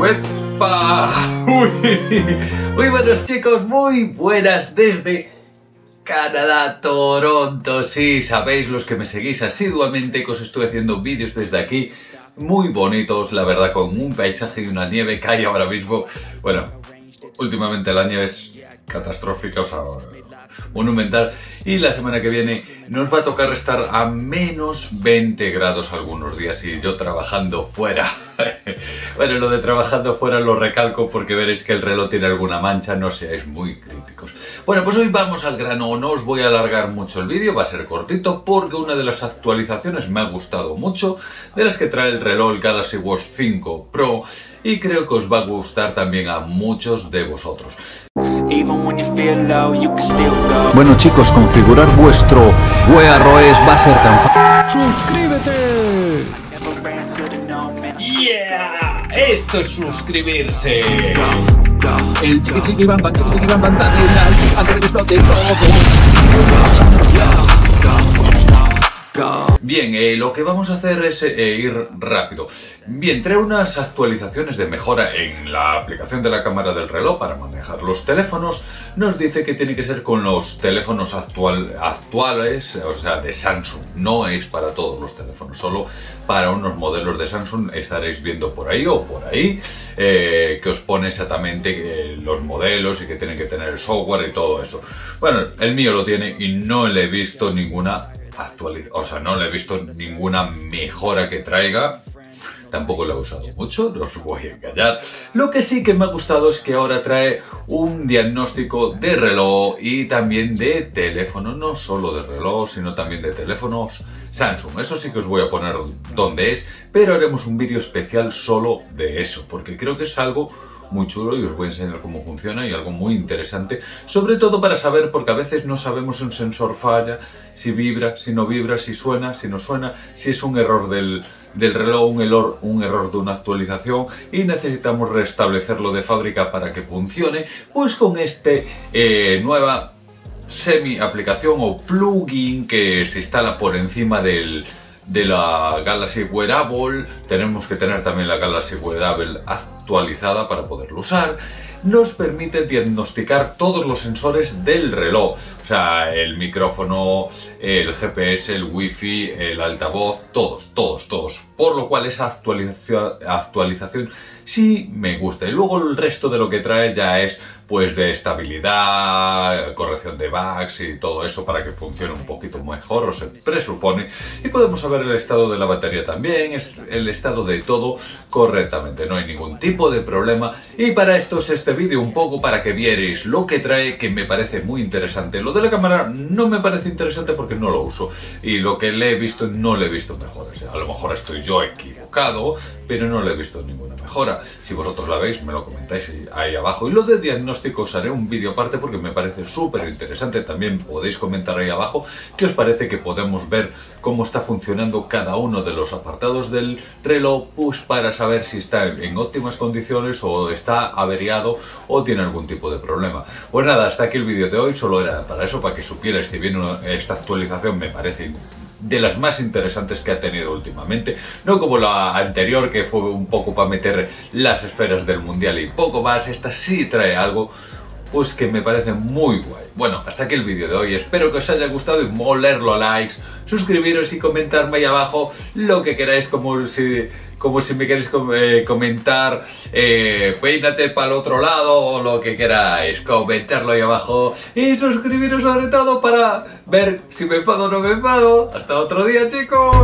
¡Uepa! Uy. Muy buenos chicos, muy buenas desde Canadá, Toronto. Sí, sabéis los que me seguís asiduamente que os estoy haciendo vídeos desde aquí muy bonitos, la verdad, con un paisaje y una nieve que hay ahora mismo. Bueno, últimamente la nieve es catastrófica, o sea, monumental. Y la semana que viene nos va a tocar estar a menos 20 grados algunos días y yo trabajando fuera. bueno, lo de trabajando fuera lo recalco porque veréis que el reloj tiene alguna mancha, no seáis muy críticos. Bueno, pues hoy vamos al grano, no os voy a alargar mucho el vídeo, va a ser cortito porque una de las actualizaciones me ha gustado mucho, de las que trae el reloj el Galaxy Watch 5 Pro y creo que os va a gustar también a muchos de vosotros. Bueno chicos, configurar vuestro Wear OS va a ser tan fácil. ¡Suscríbete! ¡Yeah! Esto es suscribirse. El chiqui chiqui bam bam chiqui chiqui bam bam dale like antes de que explote todo. Bien, eh, lo que vamos a hacer es eh, ir rápido. Bien, trae unas actualizaciones de mejora en la aplicación de la cámara del reloj para manejar los teléfonos. Nos dice que tiene que ser con los teléfonos actual, actuales, o sea, de Samsung. No es para todos los teléfonos, solo para unos modelos de Samsung estaréis viendo por ahí o por ahí, eh, que os pone exactamente los modelos y que tienen que tener el software y todo eso. Bueno, el mío lo tiene y no le he visto ninguna o sea, no le he visto ninguna mejora que traiga. Tampoco lo he usado mucho, no os voy a engañar. Lo que sí que me ha gustado es que ahora trae un diagnóstico de reloj y también de teléfono, no solo de reloj, sino también de teléfonos Samsung. Eso sí que os voy a poner donde es, pero haremos un vídeo especial solo de eso, porque creo que es algo muy chulo y os voy a enseñar cómo funciona y algo muy interesante, sobre todo para saber, porque a veces no sabemos si un sensor falla, si vibra, si no vibra, si suena, si no suena, si es un error del, reloj, un error, un error de una actualización y necesitamos restablecerlo de fábrica para que funcione, pues con este eh, nueva semi aplicación o plugin que se instala por encima del, de la Galaxy Wearable, tenemos que tener también la Galaxy Wearable actualizada para poderlo usar, nos permite diagnosticar todos los sensores del reloj, o sea, el micrófono, el GPS, el wifi, el altavoz, todos, todos, todos, por lo cual esa actualización, actualización sí me gusta. Y luego el resto de lo que trae ya es pues de estabilidad, corrección de bugs y todo eso para que funcione un poquito mejor, o se presupone. Y podemos saber el estado de la batería también, es el estado de todo correctamente, no hay ningún tipo de problema. Y para esto es este vídeo un poco para que vierais lo que trae, que me parece muy interesante. Lo de la cámara no me parece interesante porque no lo uso. Y lo que le he visto no le he visto mejores. A lo mejor estoy yo equivocado, pero no le he visto ninguna mejora. Si vosotros la veis, me lo comentáis ahí abajo. Y lo de diagnóstico os haré un vídeo aparte porque me parece súper interesante. También podéis comentar ahí abajo qué os parece que podemos ver cómo está funcionando cada uno de los apartados del reloj pues para saber si está en óptimas condiciones o está averiado o tiene algún tipo de problema. Pues nada, hasta aquí el vídeo de hoy. Solo era para eso, para que supierais que viene esta actualización me parece de las más interesantes que ha tenido últimamente. No como la anterior, que fue un poco para meter las esferas del mundial y poco más. Esta sí trae algo pues que me parece muy guay. Bueno, hasta aquí el vídeo de hoy. Espero que os haya gustado y molerlo likes, suscribiros y comentarme ahí abajo lo que queráis, como si, como si me queréis eh, comentar, eh, para el otro lado o lo que queráis. Comentarlo ahí abajo y suscribiros sobre todo para ver si me enfado o no me enfado. Hasta otro día, chicos.